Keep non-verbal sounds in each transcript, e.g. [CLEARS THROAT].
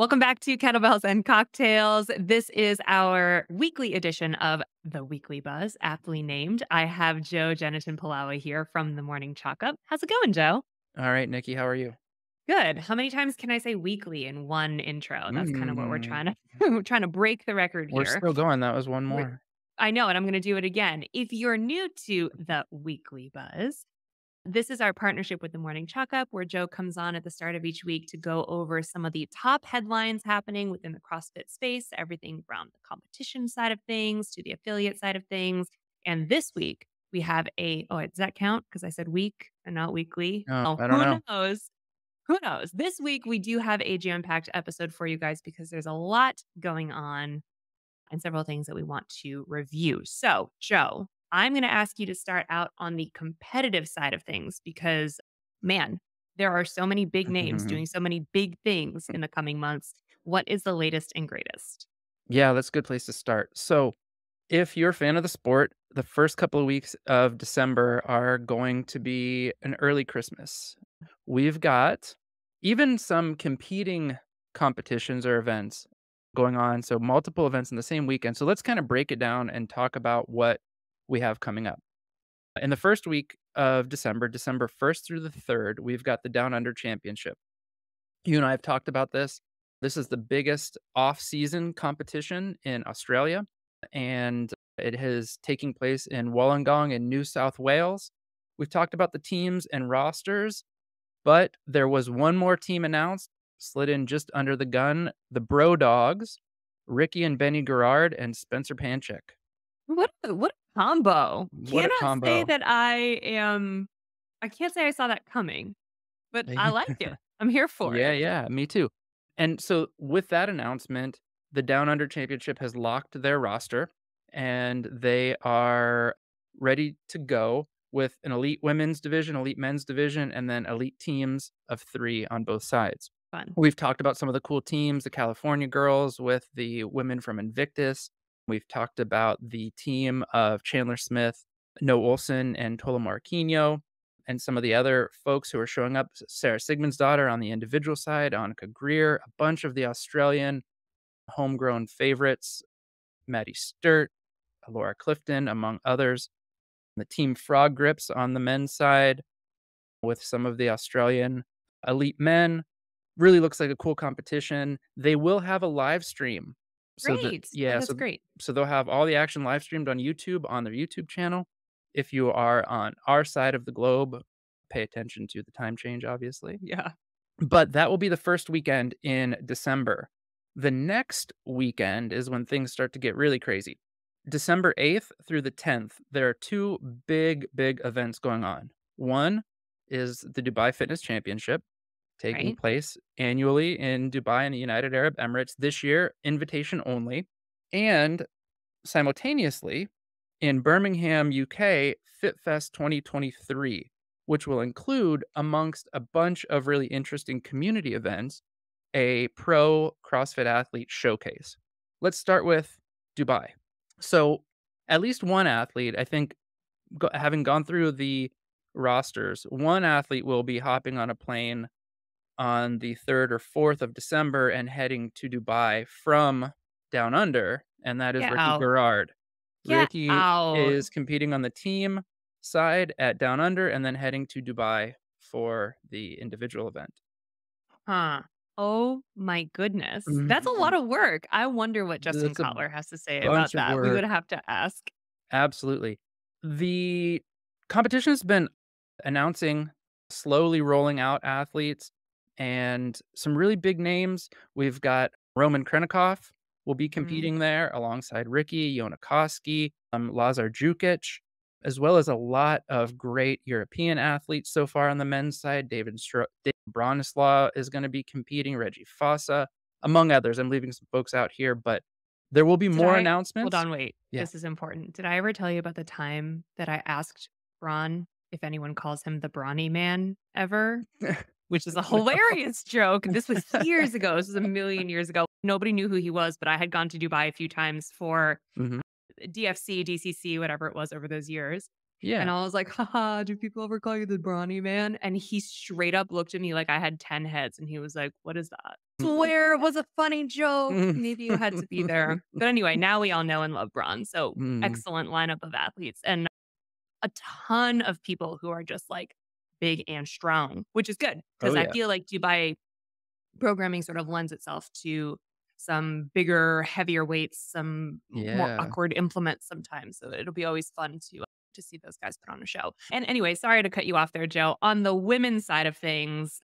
Welcome back to Kettlebells and Cocktails. This is our weekly edition of The Weekly Buzz, aptly named. I have Joe Jenitin Pilawa here from the Morning Chalk Up. How's it going, Joe? All right, Nikki, how are you? Good. How many times can I say weekly in one intro? That's kind of what we're Mm, trying [LAUGHS] to trying to break the record we're here. still going. That was one We're- more. I know, and I'm going to do it again. If you're new to the Weekly Buzz, this is our partnership with the Morning Chalk Up, where Joe comes on at the start of each week to go over some of the top headlines happening within the CrossFit space, everything from the competition side of things to the affiliate side of things. And this week, we have a, oh, does that count? Because I said week and not weekly. Oh, I who don't know. knows? Who knows? This week, we do have a jam packed episode for you guys because there's a lot going on and several things that we want to review. So, Joe, I'm going to ask you to start out on the competitive side of things because, man, there are so many big mm-hmm, names mm-hmm. doing so many big things in the coming months. What is the latest and greatest? Yeah, that's a good place to start. So, if you're a fan of the sport, the first couple of weeks of December are going to be an early Christmas. We've got even some competing competitions or events going on. So, multiple events in the same weekend. So, let's kind of break it down and talk about what we have coming up. In the first week of December, December 1st through the 3rd, we've got the Down Under Championship. You and I have talked about this. This is the biggest off season competition in Australia, and it is taking place in Wollongong in New South Wales. We've talked about the teams and rosters, but there was one more team announced, slid in just under the gun the Bro Dogs, Ricky and Benny Garard, and Spencer Panchik. What what combo. What a Cannot say that I am, I can't say I saw that coming, but I like it. [LAUGHS] I'm here for yeah, it. Yeah, yeah, me too. And so with that announcement, the Down Under Championship has locked their roster and they are ready to go with an elite women's division, elite men's division, and then elite teams of three on both sides. Fun. We've talked about some of the cool teams, the California girls with the women from Invictus. We've talked about the team of Chandler Smith, Noah Olson, and Tola Morakinyo, and some of the other folks who are showing up. Sara Sigmundsdottir on the individual side, Annika Greer, a bunch of the Australian homegrown favorites, Maddie Sturt, Laura Clifton, among others. The team Frog Grips on the men's side with some of the Australian elite men. Really looks like a cool competition. They will have a live stream. So the- Great. yeah, That's so great. so they'll have all the action live streamed on YouTube on their YouTube channel. If you are on our side of the globe, pay attention to the time change, obviously. Yeah. But that will be the first weekend in December. The next weekend is when things start to get really crazy. December 8th through the 10th, there are two big, big events going on. One is the Dubai Fitness Championship taking Right. place annually in Dubai and the United Arab Emirates this year, invitation only. And simultaneously, in Birmingham, UK, FitFest 2023, which will include, amongst a bunch of really interesting community events, a pro CrossFit athlete showcase. Let's start with Dubai. So, at least one athlete, I think, having gone through the rosters, one athlete will be hopping on a plane on the 3rd or 4th of December and heading to Dubai from down under, and that is Get Ricky out. Garard. Get Ricky out. is competing on the team side at down under and then heading to Dubai for the individual event. Huh. Oh my goodness. That's a mm-hmm. lot of work. I wonder what Justin That's a has to say about that. We would have to ask. Absolutely. The competition has been announcing, slowly rolling out athletes and some really big names. We've got Roman Khrennikov will be competing there alongside Ricky, Jonne Koski, um, Lazar Jukic, as well as a lot of great European athletes so far on the men's side. David, Stro- David Bronislaw is going to be competing, Reggie Fasa, among others. I'm leaving some folks out here, but there will be Did more I- announcements. Hold on, wait. Yeah. This is important. Did I ever tell you about the time that I asked Braun if anyone calls him the Brawny Man ever? [LAUGHS] Which is a [LAUGHS] hilarious joke. This was years ago. This was a [LAUGHS] million years ago. Nobody knew who he was, but I had gone to Dubai a few times for Mhm. DFC, DCC, whatever it was over those years. Yeah. And I was like, haha, do people ever call you the brawny man? And he straight up looked at me like I had 10 heads. And he was like, what is that? swear it was a funny joke. Maybe you had to be there. [LAUGHS] But anyway, now we all know and love Braun. So Mm. excellent lineup of athletes and a ton of people who are just like big and strong, which is good because Oh, I feel like Dubai programming sort of lends itself to some bigger, heavier weights, some more awkward implements sometimes. So it'll be always fun to to see those guys put on a show. And anyway, sorry to cut you off there, Joe. On the women's side of things,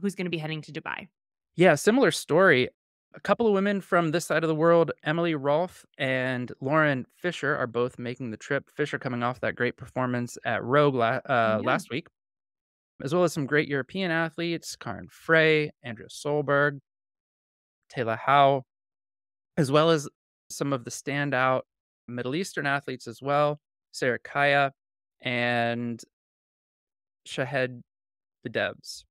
who's going to be heading to Dubai? Yeah, similar story. A couple of women from this side of the world, Emily Rolfe and Lauren Fisher, are both making the trip. Fisher coming off that great performance at Rogue la- uh, Yeah. last week, as well as some great European athletes, Karin Frey, Andrea Solberg, Taylor Howe, as well as some of the standout Middle Eastern athletes as well, Sarah Kaya and Shahed Bedebs.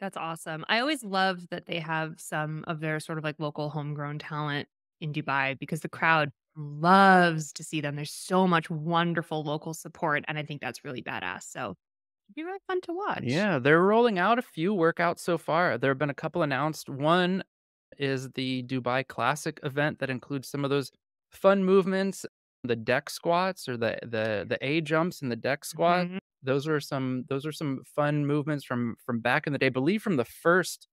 That's awesome. I always love that they have some of their sort of like local homegrown talent in Dubai because the crowd loves to see them. There's so much wonderful local support. And I think that's really badass. So be really fun to watch. Yeah, they're rolling out a few workouts so far. There have been a couple announced. One is the Dubai Classic event that includes some of those fun movements, the deck squats or the the the A jumps and the deck squat. Mhm. Those are some those are some fun movements from from back in the day. I believe from the first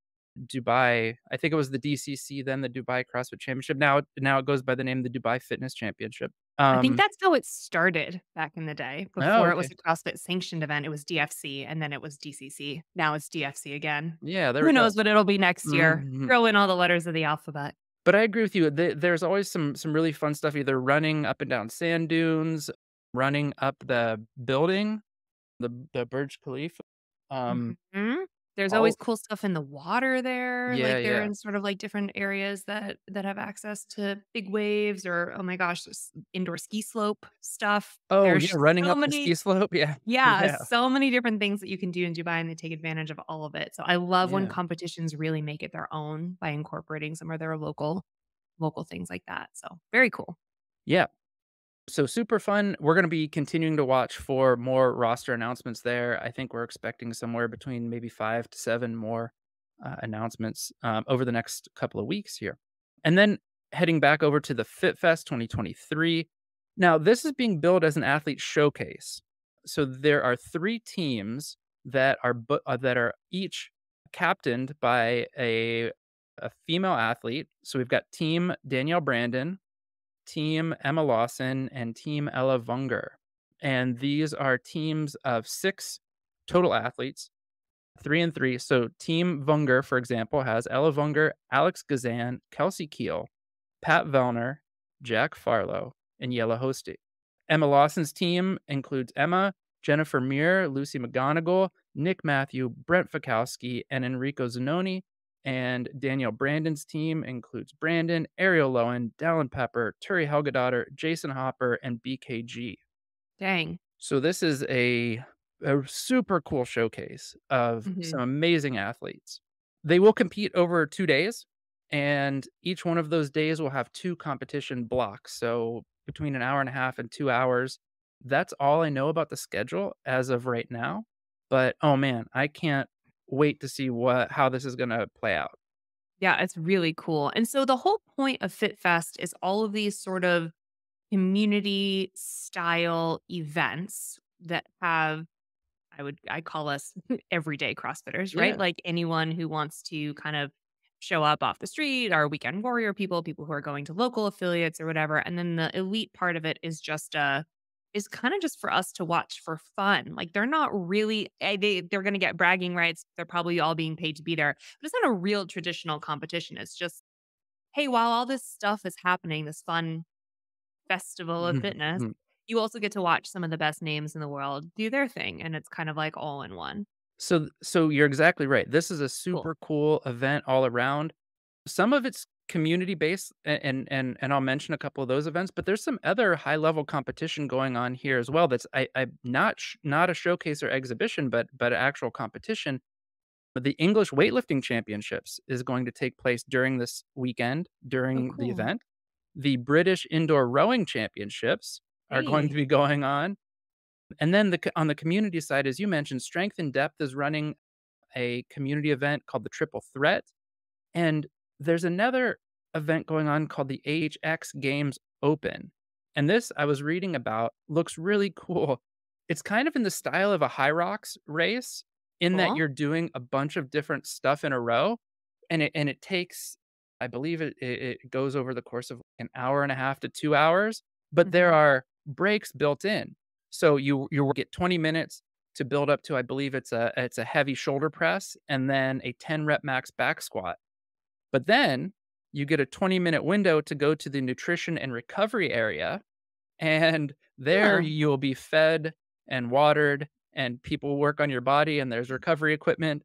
Dubai, I think it was the DCC, then the Dubai CrossFit Championship. Now now it goes by the name the Dubai Fitness Championship. I think Um, that's how it started back in the day. Oh, Before it was a CrossFit sanctioned event, it was DFC and then it was DCC. Now it's DFC again. yeah, there Who knows what it'll be next year? Mhm. Throw in all the letters of the alphabet. But I agree with you. There's always some some really fun stuff, either running up and down sand dunes, running up the building, the the Burj Khalifa. Um, Mhm. There's all always oh. cool stuff in the water there. Yeah, Like they're yeah. in sort of like different areas that that have access to big waves or oh my gosh, indoor ski slope stuff. Oh, There's yeah, running so up the many ski slope, [LAUGHS] yeah. yeah, Yeah, so many different things that you can do in Dubai and they take advantage of all of it. So I love when yeah. competitions really make it their own by incorporating some of their local local things like that. So very cool. Yeah. So super fun. We're gonna be continuing to watch for more roster announcements there. I think we're expecting somewhere between maybe 5 to 7 more, uh, announcements, um, over the next couple of weeks here. And then heading back over to the FitFest 2023. Now, this is being billed as an athlete showcase. So there are 3 teams that are uh, that are each captained by a a female athlete. So we've got Team Danielle Brandon, Team Emma Lawson, and Team Ella Vunger. And these are teams of 6 total athletes, 3 and 3. So Team Vunger, for example, has Ella Vunger, Alex Gazan, Kelsey Keel, Pat Vellner, Jack Farlow, and Yella Hosty. Emma Lawson's team includes Emma, Jennifer Muir, Lucy McGonigal, Nick Matthew, Brent Fikowski, and Enrico Zanoni. And Danielle Brandon's team includes Brandon, Arielle Loewen, Dallin Pepper, Thuri Helgadottir, Jason Hopper, and BKG. Dang. So this is a a super cool showcase of Mhm. some amazing athletes. They will compete over 2 days, and each one of those days will have 2 competition blocks, so between an hour and a half and 2 hours. That's all I know about the schedule as of right now, but, oh man, I can't wait to see what how this is gonna play out. Yeah, it's really cool. And so the whole point of FitFest is all of these sort of community style events that have I would I call us [LAUGHS] everyday CrossFitters, right? Yeah. Like anyone who wants to kind of show up off the street, our weekend warrior people, people who are going to local affiliates or whatever. And then the elite part of it is just uh is kind of just for us to watch for fun. Like they're not really eh, they they're going to get bragging rights. They're probably all being paid to be there. But it's not a real traditional competition. It's just hey, while all this stuff is happening, this fun festival of fitness, Mhm. you also get to watch some of the best names in the world do their thing, and it's kind of like all in one. So so you're exactly right. This is a Cool. super cool event all around. Some of it's community based and and and I'll mention a couple of those events, but there's some other high level competition going on here as well that's I I'm not sh not a showcase or exhibition, but but actual competition. But the English Weightlifting Championships is going to take place during this weekend, Oh, during the event. The British Indoor Rowing Championships are going to be going on. And then the on the community side, as you mentioned, Strength and Depth is running a community event called the Triple Threat. And there's another event going on called the AHX Games Open. And this I was reading about looks really cool. It's kind of in the style of a HYROX race in that you're doing a bunch of different stuff in a row and it and it takes I believe it it, goes over the course of an hour and a half to 2 hours, but there Mhm. are breaks built in. So you you get 20 minutes to build up to I believe it's a it's a heavy shoulder press and then a 10 rep max back squat. But then you get a 20 minute window to go to the nutrition and recovery area. And there Huh. you'll be fed and watered, and people work on your body, and there's recovery equipment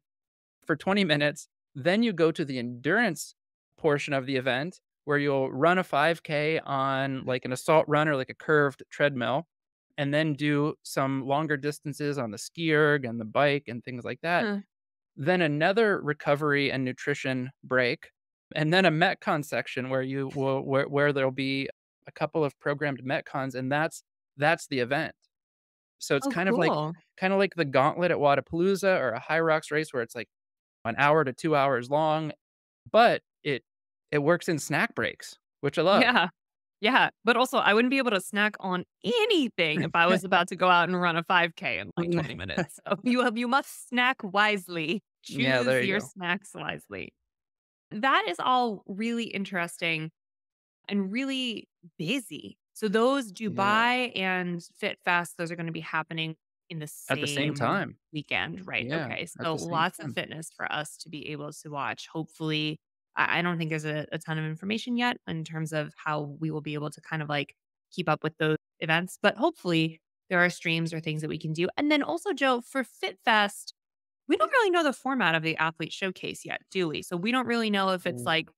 for 20 minutes. Then you go to the endurance portion of the event where you'll run a 5K on like an assault run or like a curved treadmill, and then do some longer distances on the ski erg and the bike and things like that Huh. then another recovery and nutrition break, and then a Metcon section where you will where where there'll be a couple of programmed Metcons, and that's that's the event. So it's Oh, kind of like kind of like the gauntlet at Wodapalooza or a HYROX race where it's like an hour to 2 hours long, but it it works in snack breaks, which I love. Yeah. Yeah. But also, I wouldn't be able to snack on anything if I was about to go out and run a 5K in like [LAUGHS] 20 minutes. So you have, you must snack wisely. Choose there you your go. snacks wisely. That is all really interesting and really busy. So those Yeah, Dubai and Fit Fest, those are going to be happening in the same at the same time. weekend, right? Yeah, Okay. So lots of fitness for us to be able to watch. Hopefully, I I don't think there's a, a ton of information yet in terms of how we will be able to kind of like keep up with those events, but hopefully there are streams or things that we can do. And then also, Joe, for Fit Fest, we don't really know the format of the athlete showcase yet, do we? So we don't really know if it's Mm, like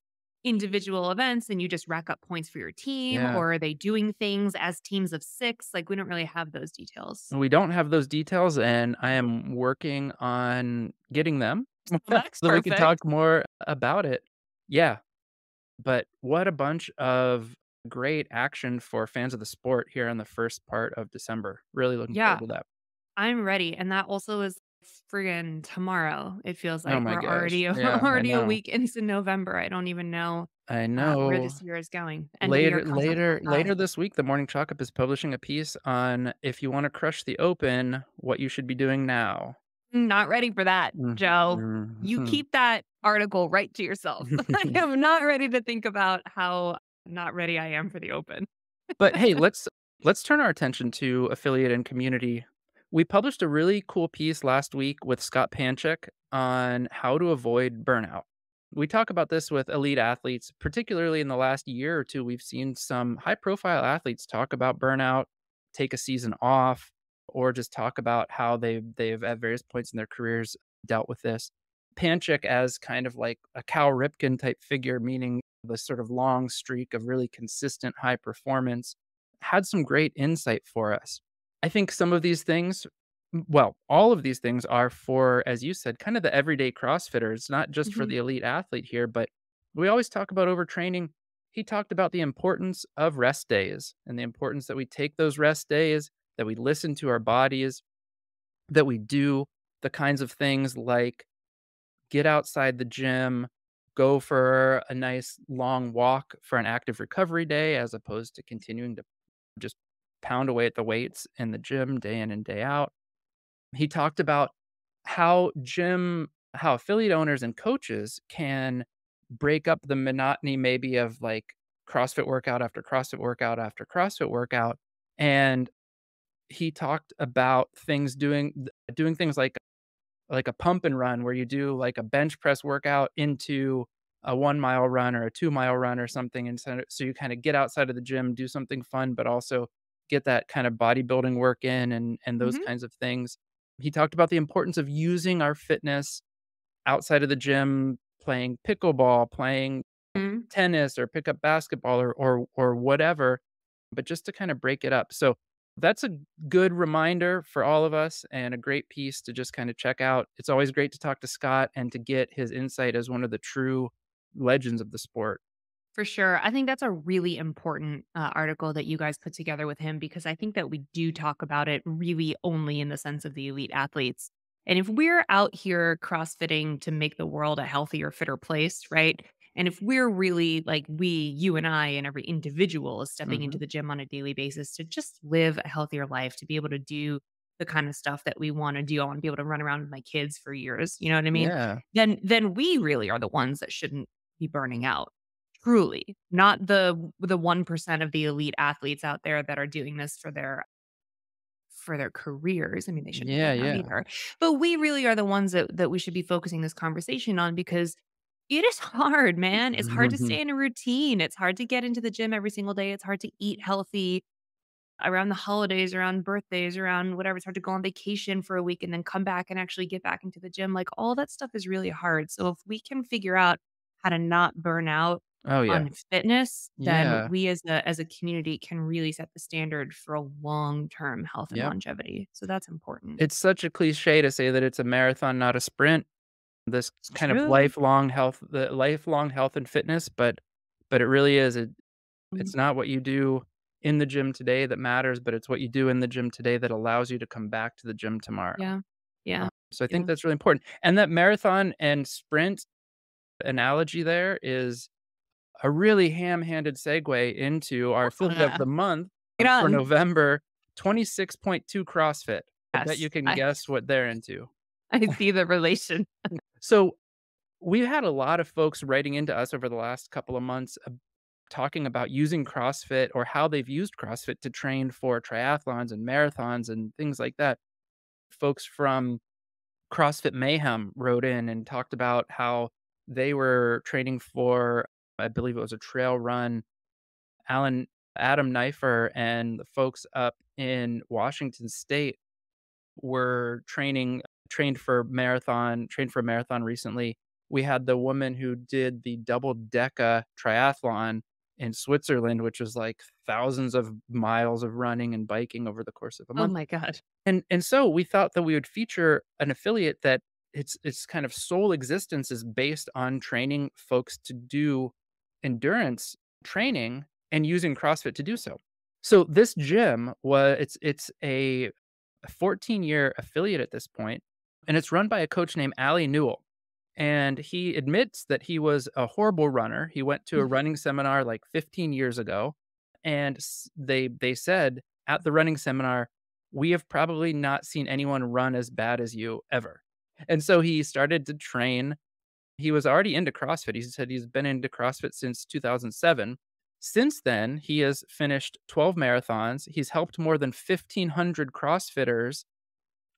individual events and you just rack up points for your team, yeah. or are they doing things as teams of six? Like we don't really have those details. We don't have those details, and I am working on getting them [LAUGHS] so Well, that's that we can talk more about it. Yeah, but what a bunch of great action for fans of the sport here in the first part of December. Really looking Yeah, forward to that. I'm ready. And that also is friggin' tomorrow. It feels Oh like my we're gosh. already [LAUGHS] we're Yeah, already a week into November. I don't even know I uh, where this year is going. End of the year Later later later this week, the Morning Chalk Up is publishing a piece on if you wanna crush the open, what you should be doing now. Not ready for that, Mm, Joe. You mhm. keep that article right to yourself. [LAUGHS] I [LAUGHS] am not ready to think about how not ready I am for the open. But hey, let's let's turn our attention to affiliate and community. We published a really cool piece last week with Scott Panchik on how to avoid burnout. We talk about this with elite athletes, particularly in the last year or two. We've seen some high profile athletes talk about burnout, take a season off, or just talk about how they've they've at various points in their careers dealt with this. Panchik as kind of like a Cal Ripken type figure, meaning the sort of long streak of really consistent high performance, had some great insight for us. I think some of these things, well, all of these things are for, as you said, kind of the everyday CrossFitter. It's not just for Mhm. the elite athlete here, but we always talk about overtraining. He talked about the importance of rest days and the importance that we take those rest days, that we listen to our bodies, that we do the kinds of things like get outside the gym, go for a nice long walk for an active recovery day as opposed to continuing to just pound away at the weights in the gym day in and day out. He talked about how gym how affiliate owners and coaches can break up the monotony maybe of like CrossFit workout after CrossFit workout after CrossFit workout. And he talked about things doing doing things like like a pump and run where you do like a bench press workout into a 1 mile run or a 2 mile run or something and so so you kinda get outside of the gym, do something fun, but also get that kind of bodybuilding work in and and those Mhm. kinds of things. He talked about the importance of using our fitness outside of the gym, playing pickleball, playing Mhm. tennis or pick up basketball or or or whatever, but just to kind of break it up. So that's a good reminder for all of us and a great piece to just kind of check out. It's always great to talk to Scott and to get his insight as one of the true legends of the sport. For sure. I think that's a really important uh, article that you guys put together with him because I think that we do talk about it really only in the sense of the elite athletes. And if we're out here crossfitting to make the world a healthier, fitter place, right? And if we're really like we, you and I, and every individual is stepping into Mhm. the gym on a daily basis to just live a healthier life, to be able to do the kind of stuff that we want to do. I want to be able to run around with my kids for years. You know what I mean? Yeah. Then then we really are the ones that shouldn't be burning out. Truly. Not the the 1% of the elite athletes out there that are doing this for their for their careers. I mean, they shouldn't Yeah, yeah. either. But we really are the ones that that we should be focusing this conversation on because it is hard, man. It's hard to Mhm. stay in a routine. It's hard to get into the gym every single day. It's hard to eat healthy around the holidays, around birthdays, around whatever. It's hard to go on vacation for a week and then come back and actually get back into the gym. Like all that stuff is really hard. So if we can figure out how to not burn out Oh, yeah. on fitness, then Yeah. we as a as a community can really set the standard for a long-term health and Yep. longevity. So that's important. It's such a cliche to say that it's a marathon, not a sprint. This It's kind of lifelong health the lifelong health and fitness, but but it really is. It Mhm. it's not what you do in the gym today that matters, but it's what you do in the gym today that allows you to come back to the gym tomorrow. Yeah. Yeah. Uh, so I think Yeah. that's really important. And that marathon and sprint analogy there is a really ham-handed segue into our affiliate of the month for. November, 26.2 CrossFit. I bet you can I guess what they're into. I see the relation. [LAUGHS] So, we've had a lot of folks writing into us over the last couple of months, uh, talking about using CrossFit or how they've used CrossFit to train for triathlons and marathons and things like that. Folks from CrossFit Mayhem wrote in and talked about how they were training for, I believe it was a trail run. Alan Adam Knifer and the folks up in Washington State were training trained for marathon trained for a marathon recently. We had the woman who did the double deca triathlon in Switzerland, which was like thousands of miles of running and biking over the course of a oh month. Oh my god. And and so we thought that we would feature an affiliate that its its kind of sole existence is based on training folks to do endurance training and using CrossFit to do so. So this gym was it's it's a, a 14 year affiliate at this point, and it's run by a coach named Ali Newell. And he admits that he was a horrible runner. He went to a mm-hmm. running seminar like 15 years ago, and they they said at the running seminar, we have probably not seen anyone run as bad as you ever. And so he started to train. He was already into CrossFit. He said he's been into CrossFit since 2007. Since then, he has finished 12 marathons. He's helped more than 1,500 CrossFitters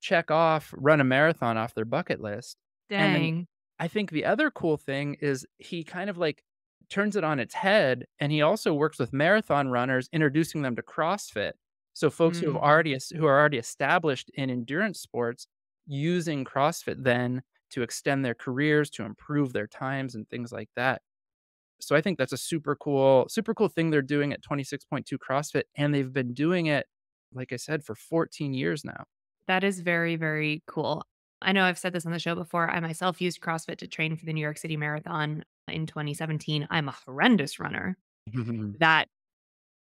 check off, run a marathon off their bucket list. And Dang. I think the other cool thing is he kind of like turns it on its head and he also works with marathon runners introducing them to CrossFit. So folks who have Mm. already who are already established in endurance sports using CrossFit then to extend their careers, to improve their times and things like that. So I think that's a super cool super cool thing they're doing at 26.2 CrossFit and they've been doing it like I said for 14 years now. That is very, very cool. I know I've said this on the show before. I myself used CrossFit to train for the New York City Marathon in 2017. I'm a horrendous runner. [LAUGHS] That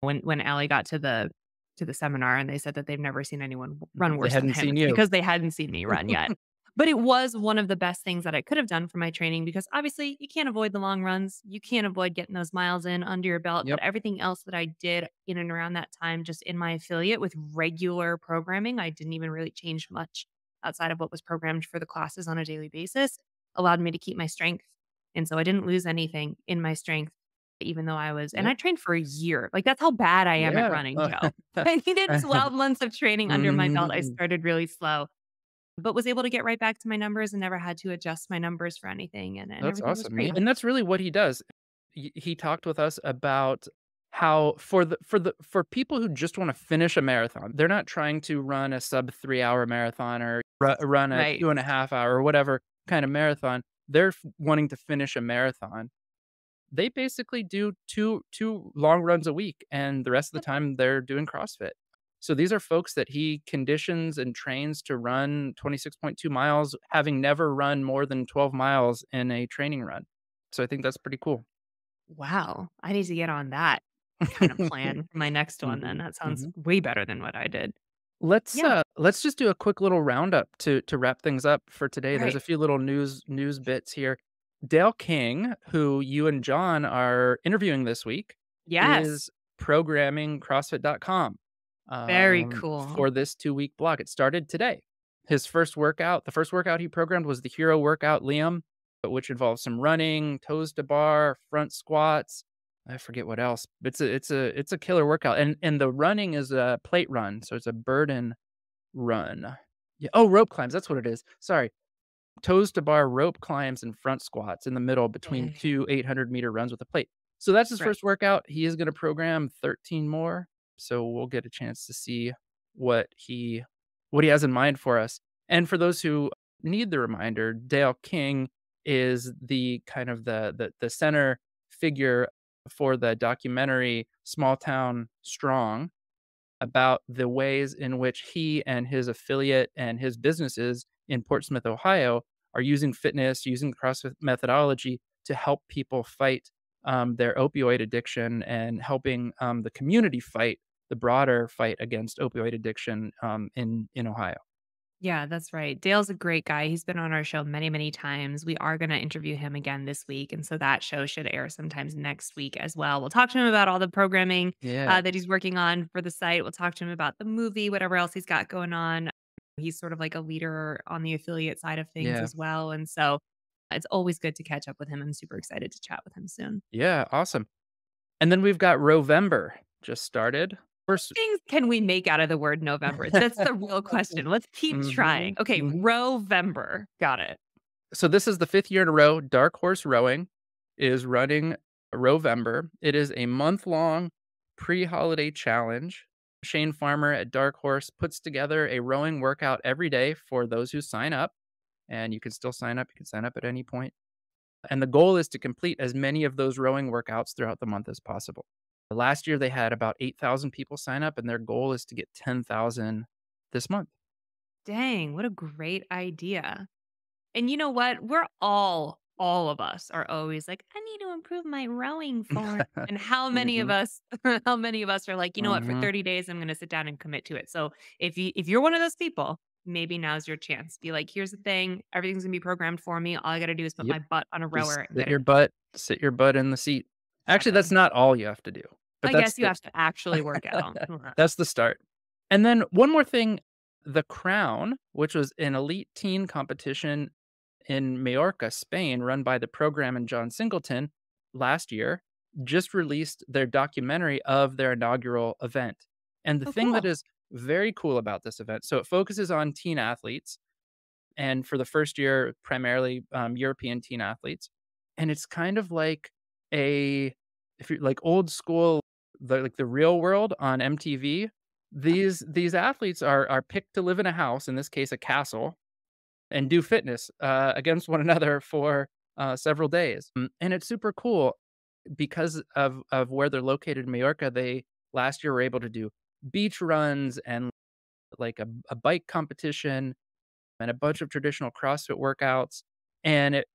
when when Allie got to the to the seminar and they said that they've never seen anyone run They worse hadn't than him seen you. because they hadn't seen me run yet. But it was one of the best things that I could have done for my training because obviously you can't avoid the long runs. You can't avoid getting those miles in under your belt. Yep. But everything else that I did in and around that time, just in my affiliate with regular programming, I didn't even really change much outside of what was programmed for the classes on a daily basis, allowed me to keep my strength. And so I didn't lose anything in my strength, even though I was, and I trained for a year. Like that's how bad I am at running, [LAUGHS] Joe. [LAUGHS] I needed 12 months of training under my belt. I Mhm. started really slow, but was able to get right back to my numbers and never had to adjust my numbers for anything. And, and That's awesome. and that's really what he does. He, talked with us about how for the for the for people who just want to finish a marathon, they're not trying to run a sub three hour marathon or ru- run a Right. two and a half hour or whatever kind of marathon. They're wanting to finish a marathon. They basically do two two long runs a week, and the rest of the time they're doing CrossFit. So these are folks that he conditions and trains to run 26.2 miles, having never run more than 12 miles in a training run. So I think that's pretty cool. Wow. I need to get on that kind of plan for my next [LAUGHS] one then. Mhm, That sounds mhm. way better than what I did. Let's Yeah. uh let's just do a quick little roundup to to wrap things up for today. There's a few little news news bits here. Dale King, who you and John are interviewing this week, Yes. is programming CrossFit.com Very um, cool. for this two week block. It started today. His first workout, the first workout he programmed was the Hero Workout Liam, but which involves some running, toes to bar, front squats. I forget what else. It's a it's a it's a killer workout. And and the running is a plate run, so it's a burden run. Yeah. Oh, rope climbs. That's what it is. Sorry. Toes to bar rope climbs and front squats in the middle between two 800 meter runs with a plate. So that's his Right. first workout. He is going to program 13 more. So we'll get a chance to see what he what he has in mind for us. And for those who need the reminder, Dale King is the kind of the the, the center figure for the documentary Small Town Strong about the ways in which he and his affiliate and his businesses in Portsmouth, Ohio, are using fitness, using CrossFit methodology to help people fight um, their opioid addiction and helping um, the community fight the broader fight against opioid addiction um, in in Ohio. Yeah, that's right. Dale's a great guy. He's been on our show many, many times. We are going to interview him again this week. And so that show should air sometimes next week as well. We'll talk to him about all the programming Yeah, uh, that he's working on for the site. We'll talk to him about the movie, whatever else he's got going on. He's sort of like a leader on the affiliate side of things yeah, as well. And so it's always good to catch up with him. I'm super excited to chat with him soon. yeah, awesome. And then we've got Rowvember just started. First, Things can we make out of the word November? That's the real question. Let's keep trying. Mhm, Okay, mhm. Rowvember. Got it. so this is the fifth year in a row. Dark Horse Rowing is running Rowvember. It is a month long pre holiday challenge. Shane Farmer at Dark Horse puts together a rowing workout every day for those who sign up. And you can still sign up. You can sign up at any point. And the goal is to complete as many of those rowing workouts throughout the month as possible. Last year, they had about 8,000 people sign up, and their goal is to get 10,000 this month. Dang, what a great idea. And you know what? We're all, all of us are always like, I need to improve my rowing form. [LAUGHS] And how many of Mhm, us, [LAUGHS] how many of us are like, you know what, for mhm. 30 days, I'm going to sit down and commit to it. So if you, if you're one of those people, maybe now's your chance. Be like, here's the thing. Everything's going to be programmed for me. All I got to do is put Yep. my butt on a Just rower sit get your butt sit your butt in the seat. Actually, that's not all you have to do, but I guess you the have to actually work out. [LAUGHS] that's the start. And then one more thing, The Crown, which was an elite teen competition in Majorca, Spain, run by the program and John Singleton last year, just released their documentary of their inaugural event. And the Oh, thing that cool. is very cool about this event, so it focuses on teen athletes, and for the first year, primarily um, European teen athletes. And it's kind of like a, if you're like old school, the, like the real world on MTV. These these athletes are are picked to live in a house, in this case, a castle, and do fitness uh, against one [LAUGHS] another for uh, several days. Mm, And it's super cool because of of where they're located in Majorca. They last year were able to do beach runs and like a, a bike competition and a bunch of traditional CrossFit workouts. And it,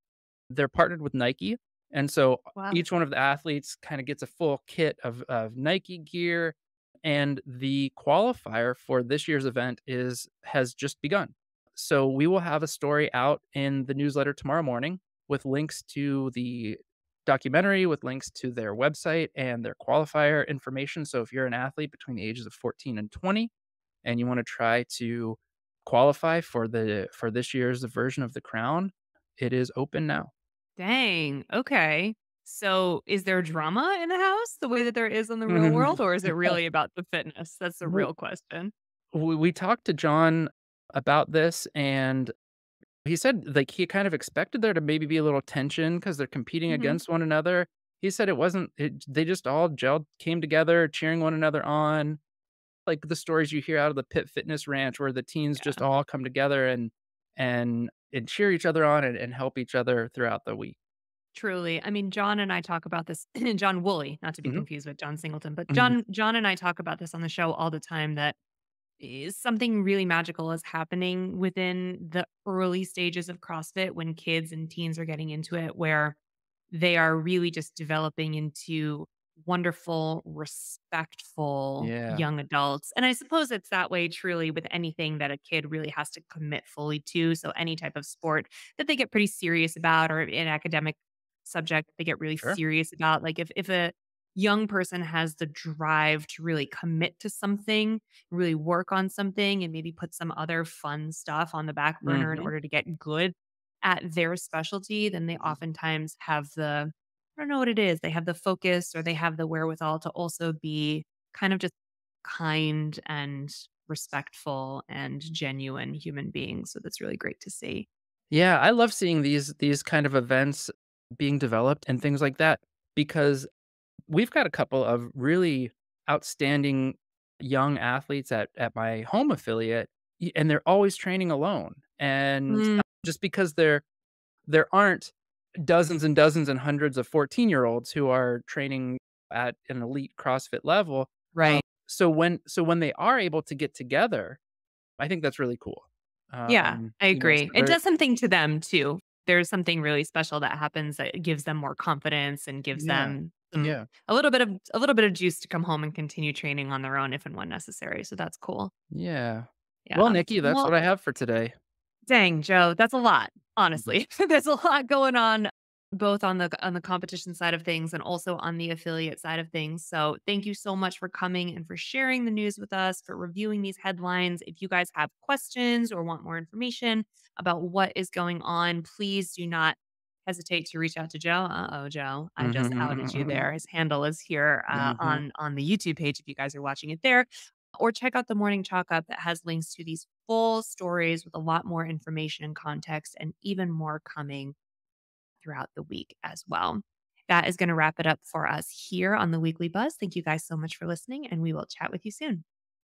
they're partnered with Nike. And so Wow. each one of the athletes kind of gets a full kit of, of Nike gear. And the qualifier for this year's event is has just begun. So we will have a story out in the newsletter tomorrow morning with links to the documentary, with links to their website and their qualifier information. So if you're an athlete between the ages of 14 and 20 and you want to try to qualify for the for this year's version of the crown, it is open now. Dang. Okay. So is there drama in the house the way that there is in the real world, or is it [LAUGHS] really about the fitness? That's the real question. we, we talked to John about this and he said like he kind of expected there to maybe be a little tension because they're competing hmm against one another. He said it wasn't it, they just all gelled came together cheering one another on like the stories you hear out of the Pit Fitness Ranch where the teens just all come together and and and cheer each other on and, and help each other throughout the week. truly. I mean, John and I talk about this. [CLEARS THROAT] John Woolley, not to be Mhm, confused with John Singleton, but mhm. John, John and I talk about this on the show all the time. That is something really magical is happening within the early stages of CrossFit when kids and teens are getting into it, where they are really just developing into wonderful, respectful Yeah. young adults. And I suppose it's that way truly with anything that a kid really has to commit fully to. So any type of sport that they get pretty serious about or an academic subject they get really Sure. serious about. Like if if a young person has the drive to really commit to something, really work on something, and maybe put some other fun stuff on the back burner in Mhm. order to get good at their specialty, then they oftentimes have the I don't know what it is. They have the focus or they have the wherewithal to also be kind of just kind and respectful and genuine human beings. So that's really great to see. Yeah, I love seeing these these kind of events being developed and things like that because we've got a couple of really outstanding young athletes at at my home affiliate, and they're always training alone. And, Mm. just because there there aren't dozens and dozens and hundreds of fourteen-year-olds who are training at an elite CrossFit level, um, Right. so when so when they are able to get together, I think that's really cool. Yeah, Um, I you know, agree. It does something to them too. There's something really special that happens that gives them more confidence and gives Yeah, them some yeah. a little bit of a little bit of juice to come home and continue training on their own if and when necessary. So that's cool. Yeah. Well, Nikki, that's Well, what I have for today. Dang, Joe, that's a lot, Mhm. honestly. [LAUGHS] There's a lot going on both on the on the competition side of things and also on the affiliate side of things. So, thank you so much for coming and for sharing the news with us, for reviewing these headlines. If you guys have questions or want more information about what is going on, please do not hesitate to reach out to Joe. Uh-oh, Joe, I just outed you there. His handle is here uh, Mhm. on on the YouTube page if you guys are watching it there. Or check out the Morning Chalk Up that has links to these full stories with a lot more information and context and even more coming throughout the week as well. That is going to wrap it up for us here on the Weekly Buzz. Thank you guys so much for listening, and we will chat with you soon.